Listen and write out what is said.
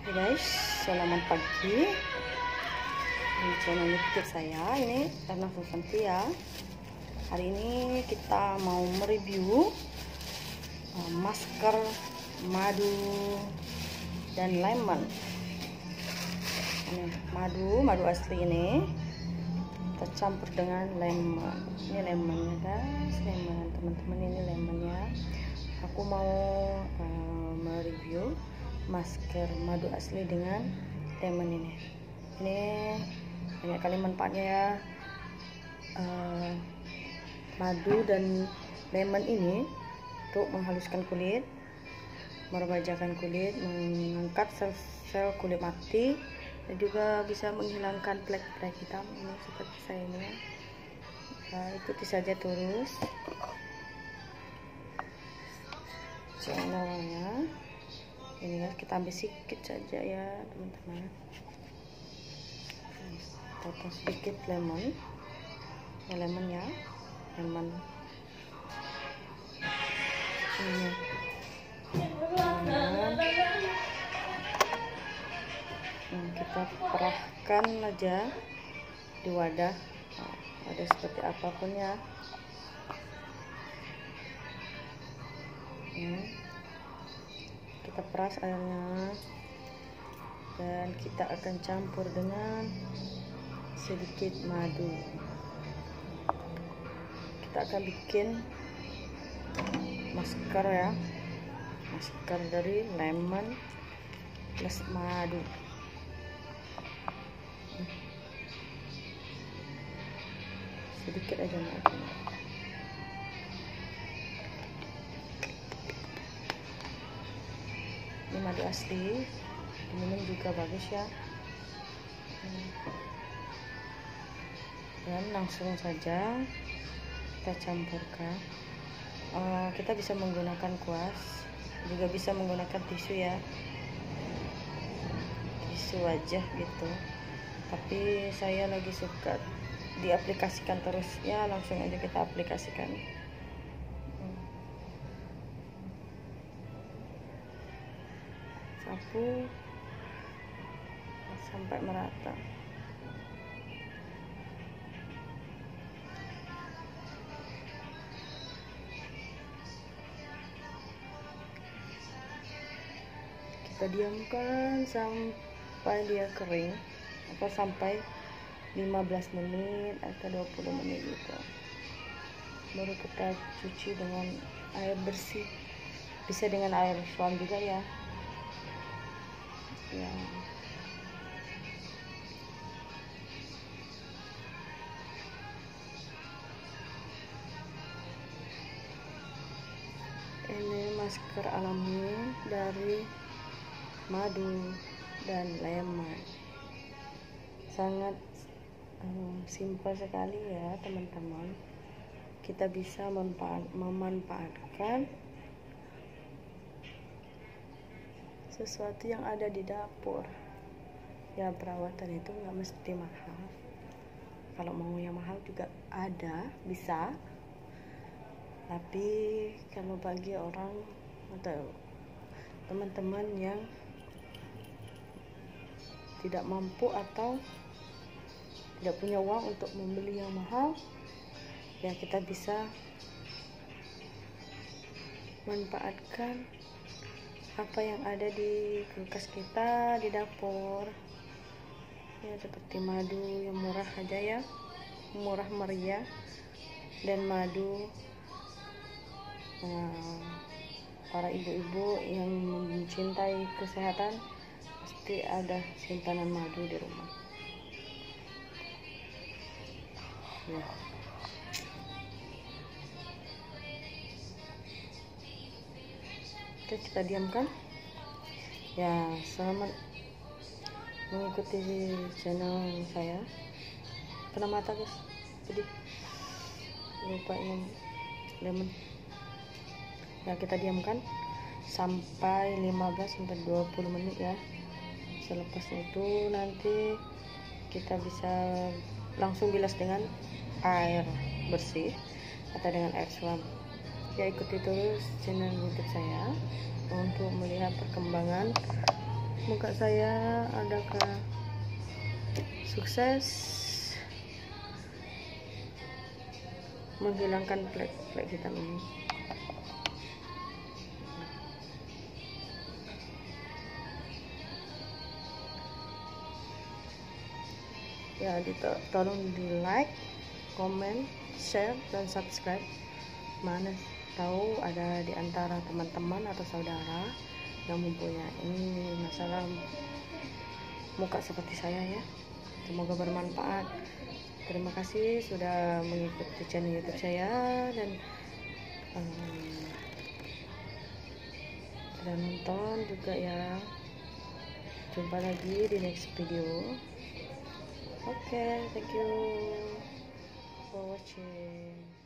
Guys, selamat pagi di channel YouTube saya. Ini Erna Susantia. Hari ini kita mau mereview uh, masker madu dan lemon. Ini madu, madu asli ini tercampur dengan lemon. Ini lemonnya guys, lemon teman-teman ini lemonnya. Aku mau uh, mereview masker madu asli dengan lemon ini. Ini banyak kali manfaatnya ya. Uh, madu dan lemon ini untuk menghaluskan kulit meremajakan kulit mengangkat sel-sel kulit mati dan juga bisa menghilangkan plek-plek hitam ini seperti saya ini nah, ikuti saja terus channelnya ini ya kita ambil sedikit saja ya teman-teman. Potong sedikit lemon. Ya lemon ya lemon. Ini. Nah, kita perahkan aja di wadah. Nah, wadah seperti apa pun ya. Hmm kita peras airnya. Dan kita akan campur dengan sedikit madu. Kita akan bikin masker ya. Masker dari lemon plus madu. Sedikit aja madu madu asli minum juga bagus ya. Dan langsung saja kita campurkan. Uh, kita bisa menggunakan kuas juga bisa menggunakan tisu ya. Tisu wajah gitu. Tapi saya lagi suka diaplikasikan terus. Ya langsung aja kita aplikasikan sapu sampai merata. Kita diamkan sampai dia kering atau sampai 15 menit atau 20 menit gitu. Baru kita cuci dengan air bersih bisa dengan air suam juga ya ini masker alami dari madu dan lemon sangat um, simpel sekali ya teman-teman. Kita bisa memanfaatkan sesuatu yang ada di dapur. Ya perawatan itu nggak mesti mahal. Kalau mau yang mahal juga ada bisa. Tapi kalau bagi orang atau teman-teman yang tidak mampu atau tidak punya uang untuk membeli yang mahal ya kita bisa manfaatkan apa yang ada di kulkas kita di dapur. Ya seperti madu yang murah aja ya. Murah meriah dan madu. Nah, para ibu-ibu yang mencintai kesehatan pasti ada simpanan madu di rumah. Ya oke kita diamkan. Ya selamat mengikuti channel saya. Kena mata guys? Jadi lupa yang lemon. Ya kita diamkan sampai 15 sampai 20 menit ya. Selepas itu nanti kita bisa langsung bilas dengan air bersih atau dengan air suam ya ikuti terus channel youtube saya untuk melihat perkembangan. Muka saya adakah sukses menghilangkan flek-flek hitam ini. Ya tolong di like comment share dan subscribe. Mana tahu ada di antara teman-teman atau saudara yang mempunyai masalah muka seperti saya ya. Semoga bermanfaat. Terima kasih sudah mengikuti channel youtube saya dan um, nonton juga ya. Jumpa lagi di next video. Okay thank you for watching